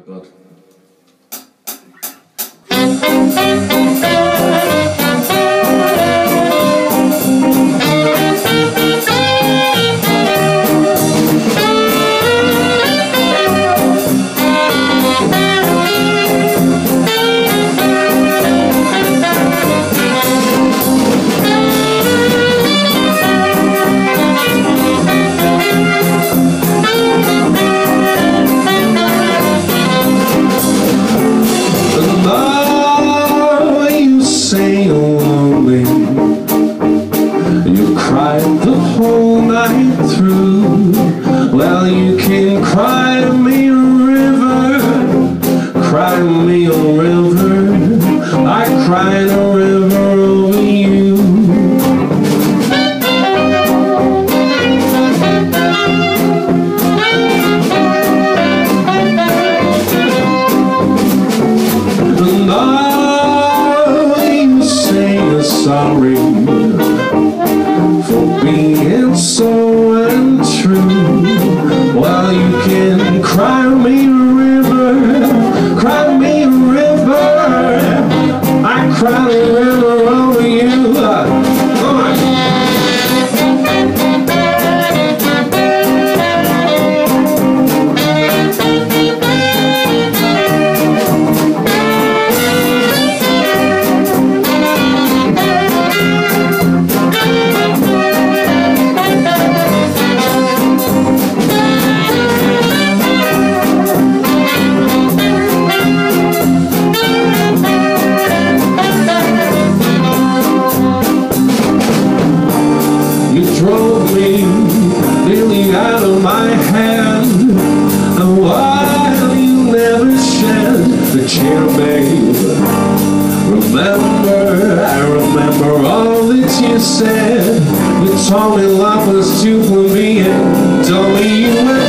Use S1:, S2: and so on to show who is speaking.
S1: bud.
S2: Oh, You say you're sorry for being so untrue. Well, you can cry me a river, cry me a river. I cried a river over you. said You told me love was too plebeian Told me you were